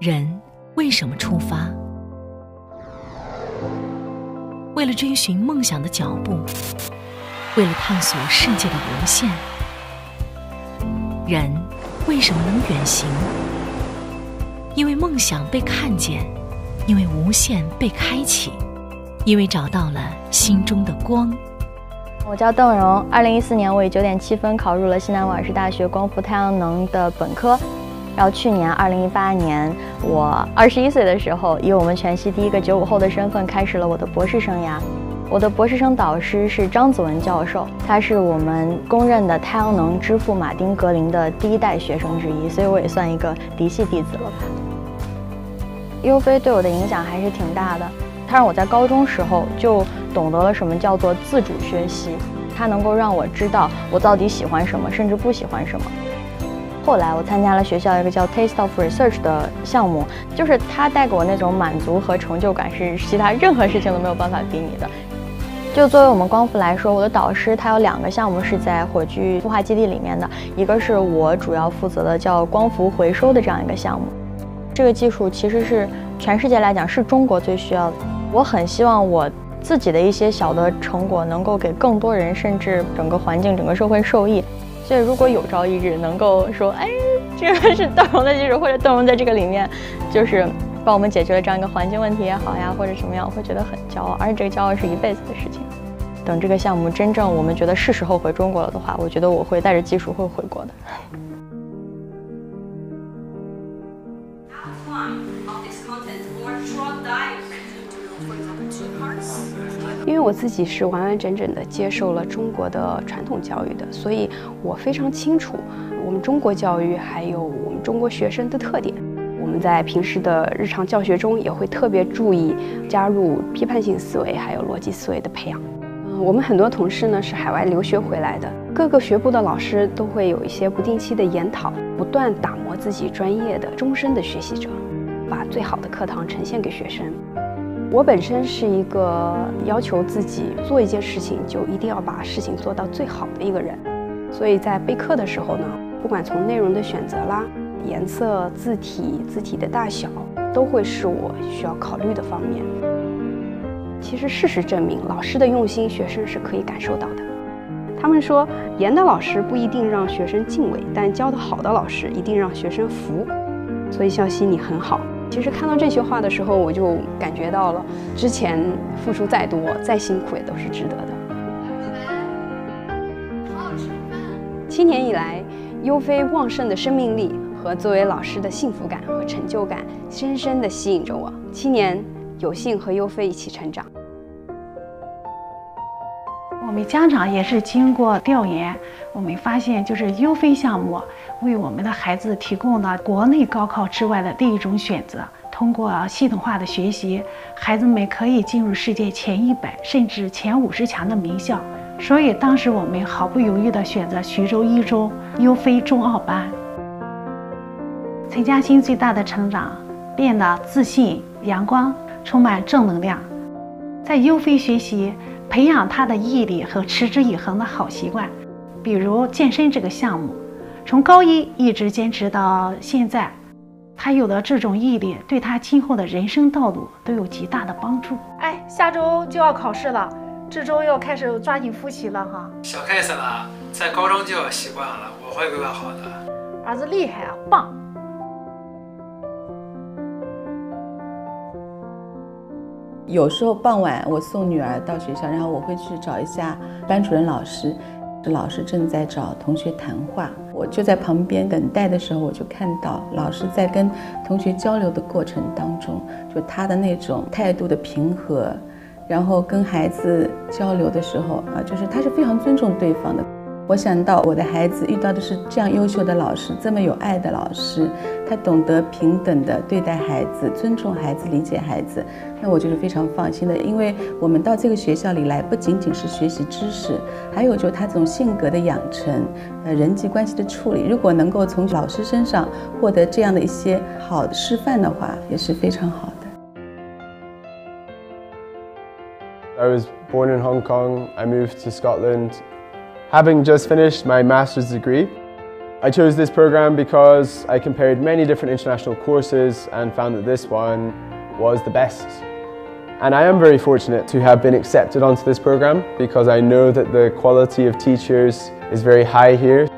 人为什么出发？为了追寻梦想的脚步，为了探索世界的无限。人为什么能远行？因为梦想被看见，因为无限被开启，因为找到了心中的光。我叫邓荣，二零一四年我以九点七分考入了西南威尔士大学光伏太阳能的本科。然后去年二零一八年，我二十一岁的时候，以我们全系第一个九五后的身份，开始了我的博士生涯。我的博士生导师是张子文教授，他是我们公认的太阳能之父马丁格林的第一代学生之一，所以我也算一个嫡系弟子了吧。优飞对我的影响还是挺大的，他让我在高中时候就懂得了什么叫做自主学习，他能够让我知道我到底喜欢什么，甚至不喜欢什么。后来我参加了学校一个叫 Taste of Research 的项目，就是它带给我那种满足和成就感，是其他任何事情都没有办法比拟的。就作为我们光伏来说，我的导师他有两个项目是在火炬孵化基地里面的，一个是我主要负责的叫光伏回收的这样一个项目。这个技术其实是全世界来讲是中国最需要的。我很希望我自己的一些小的成果能够给更多人，甚至整个环境、整个社会受益。所以，如果有朝一日能够说，哎，这个是邓荣的技术，或者邓荣在这个里面，就是帮我们解决了这样一个环境问题也好呀，或者什么样，我会觉得很骄傲，而且这个骄傲是一辈子的事情。等这个项目真正我们觉得是时候回中国了的话，我觉得我会带着技术会回国的。因为我自己是完完整整的接受了中国的传统教育的，所以我非常清楚我们中国教育还有我们中国学生的特点。我们在平时的日常教学中也会特别注意加入批判性思维还有逻辑思维的培养。嗯，我们很多同事呢是海外留学回来的，各个学部的老师都会有一些不定期的研讨，不断打磨自己专业的终身的学习者，把最好的课堂呈现给学生。我本身是一个要求自己做一件事情就一定要把事情做到最好的一个人，所以在备课的时候呢，不管从内容的选择啦、颜色、字体、字体的大小，都会是我需要考虑的方面。其实事实证明，老师的用心，学生是可以感受到的。他们说，严的老师不一定让学生敬畏，但教得好的老师一定让学生服。所以，笑熙你很好。其实看到这些话的时候，我就感觉到了，之前付出再多、再辛苦也都是值得的。七年以来，优飞旺盛的生命力和作为老师的幸福感和成就感，深深地吸引着我。七年，有幸和优飞一起成长。我们家长也是经过调研，我们发现就是优飞项目为我们的孩子提供了国内高考之外的另一种选择。通过系统化的学习，孩子们可以进入世界前一百甚至前五十强的名校。所以当时我们毫不犹豫地选择徐州一中优飞中奥班。陈嘉欣最大的成长，变得自信、阳光，充满正能量，在优飞学习。培养他的毅力和持之以恒的好习惯，比如健身这个项目，从高一一直坚持到现在，他有了这种毅力，对他今后的人生道路都有极大的帮助。哎，下周就要考试了，这周要开始抓紧复习了哈。小 case 了，在高中就要习惯了，我会规划好的。儿子厉害啊，棒！有时候傍晚我送女儿到学校，然后我会去找一下班主任老师，老师正在找同学谈话，我就在旁边等待的时候，我就看到老师在跟同学交流的过程当中，就他的那种态度的平和，然后跟孩子交流的时候啊，就是他是非常尊重对方的。我想到我的孩子遇到的是这样优秀的老师，这么有爱的老师，他懂得平等的对待孩子，尊重孩子，理解孩子，那我就是非常放心的。因为我们到这个学校里来，不仅仅是学习知识，还有就他这种性格的养成，呃，人际关系的处理。如果能够从老师身上获得这样的一些好的示范的话，也是非常好的。I was born in Hong Kong. I moved to Scotland. Having just finished my master's degree, I chose this program because I compared many different international courses and found that this one was the best. And I am very fortunate to have been accepted onto this program because I know that the quality of teachers is very high here.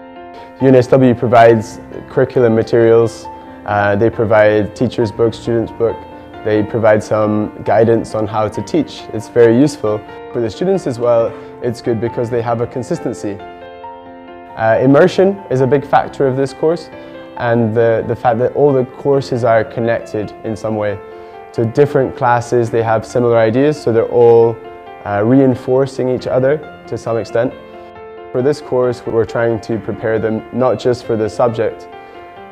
UNSW provides curriculum materials, uh, they provide teachers' book, students' book, they provide some guidance on how to teach. It's very useful. For the students as well, it's good because they have a consistency. Uh, immersion is a big factor of this course and the, the fact that all the courses are connected in some way. So different classes, they have similar ideas, so they're all uh, reinforcing each other to some extent. For this course, we're trying to prepare them not just for the subject,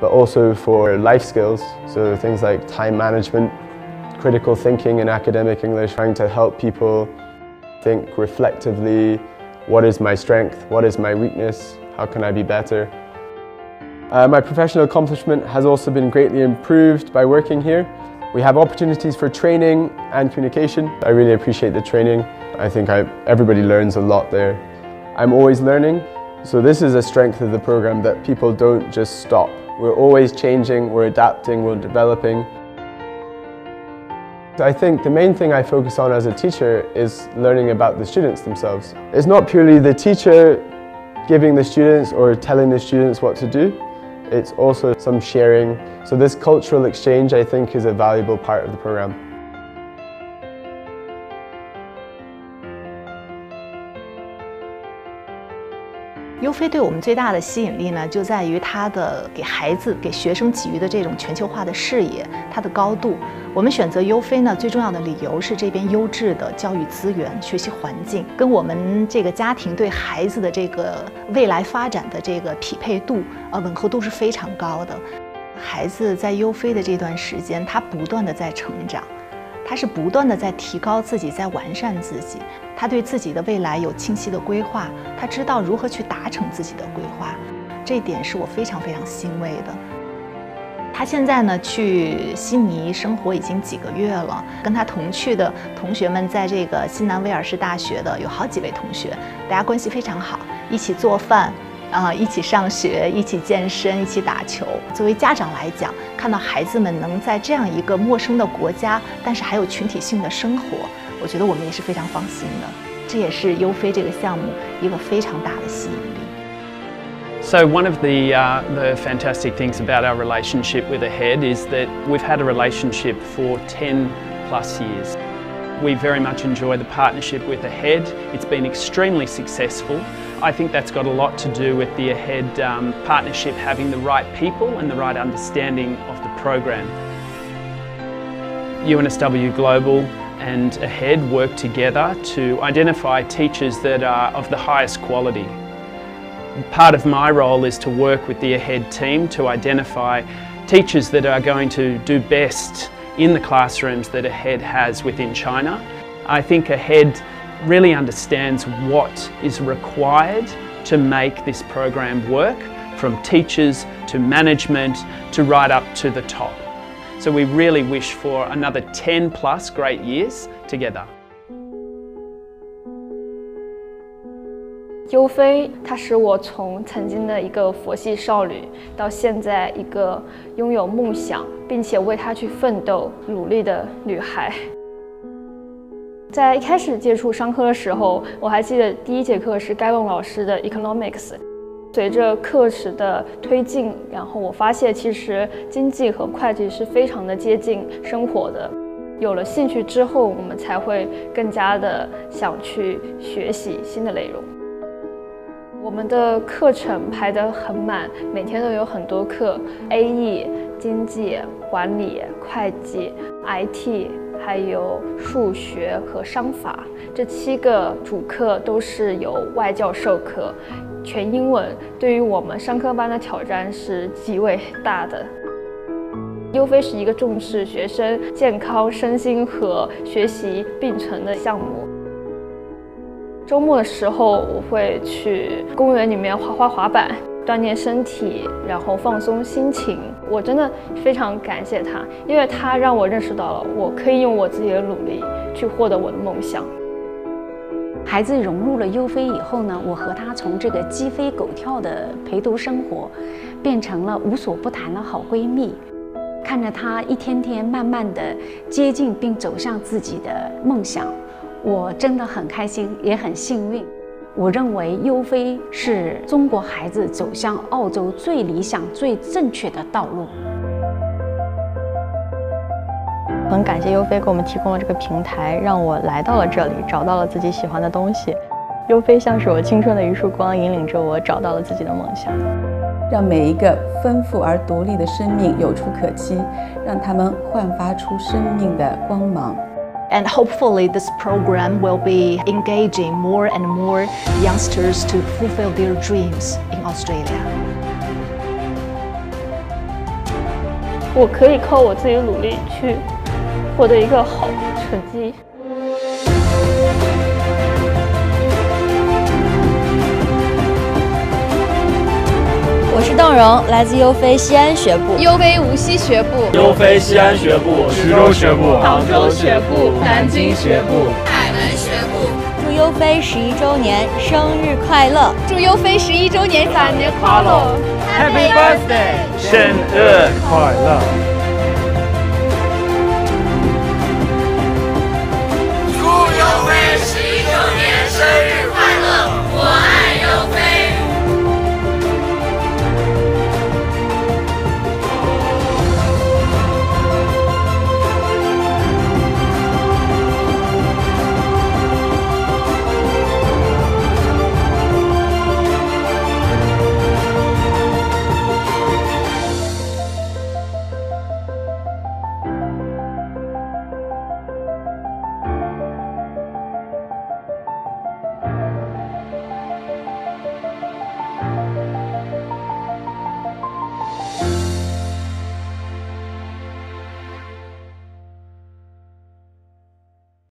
but also for life skills, so things like time management, critical thinking in academic English, trying to help people think reflectively, what is my strength, what is my weakness, how can I be better. Uh, my professional accomplishment has also been greatly improved by working here. We have opportunities for training and communication. I really appreciate the training. I think I, everybody learns a lot there. I'm always learning, so this is a strength of the program that people don't just stop. We're always changing, we're adapting, we're developing. I think the main thing I focus on as a teacher is learning about the students themselves. It's not purely the teacher giving the students or telling the students what to do, it's also some sharing. So this cultural exchange I think is a valuable part of the program. 优飞对我们最大的吸引力呢，就在于它的给孩子、给学生给予的这种全球化的视野，它的高度。我们选择优飞呢，最重要的理由是这边优质的教育资源、学习环境，跟我们这个家庭对孩子的这个未来发展的这个匹配度，呃，吻合度是非常高的。孩子在优飞的这段时间，他不断的在成长。他是不断的在提高自己，在完善自己。他对自己的未来有清晰的规划，他知道如何去达成自己的规划，这一点是我非常非常欣慰的。他现在呢去悉尼生活已经几个月了，跟他同去的同学们在这个新南威尔士大学的有好几位同学，大家关系非常好，一起做饭。啊，一起上学，一起健身，一起打球。作为家长来讲，看到孩子们能在这样一个陌生的国家，但是还有群体性的生活，我觉得我们也是非常放心的。这也是优飞这个项目一个非常大的吸引力。So one of the uh, the fantastic things about our relationship with Ahead is that we've had a relationship for ten plus years. We very much enjoy the partnership with Ahead. It's been extremely successful. I think that's got a lot to do with the AHEAD um, partnership having the right people and the right understanding of the program. UNSW Global and AHEAD work together to identify teachers that are of the highest quality. Part of my role is to work with the AHEAD team to identify teachers that are going to do best in the classrooms that AHEAD has within China. I think AHEAD really understands what is required to make this program work from teachers to management to right up to the top. So we really wish for another 10 plus great years together. 优菲，她使我从曾经的一个佛系少女，到现在一个拥有梦想并且为她去奋斗、努力的女孩。 在一开始接触商科的时候，我还记得第一节课是盖隆老师的 Economics。随着课时的推进，然后我发现其实经济和会计是非常的接近生活的。有了兴趣之后，我们才会更加的想去学习新的内容。我们的课程排得很满，每天都有很多课，AE、经济、管理、会计、IT。还有数学和商法这七个主课都是由外教授课，全英文。对于我们商科班的挑战是极为大的。优飞是一个重视学生健康、身心和学习并存的项目。周末的时候，我会去公园里面滑滑滑板。锻炼身体，然后放松心情。我真的非常感谢他，因为他让我认识到了我可以用我自己的努力去获得我的梦想。孩子融入了优飞以后呢，我和他从这个鸡飞狗跳的陪读生活，变成了无所不谈的好闺蜜。看着他一天天慢慢的接近并走向自己的梦想，我真的很开心，也很幸运。我认为优飞是中国孩子走向澳洲最理想、最正确的道路。很感谢优飞给我们提供了这个平台，让我来到了这里，找到了自己喜欢的东西。优飞像是我青春的一束光，引领着我找到了自己的梦想，让每一个丰富而独立的生命有处可栖，让他们焕发出生命的光芒。And hopefully, this program will be engaging more and more youngsters to fulfill their dreams in Australia. 我可以靠我自己的努力去获得一个好成绩。 我是邓荣，来自优飞西安学部、优飞无锡学部、优飞西安学部、徐州学部、杭州学部、南京学部、海门学部。祝优飞十一周年生日快乐！祝优飞十一周年百年快乐！Happy birthday，生日快乐！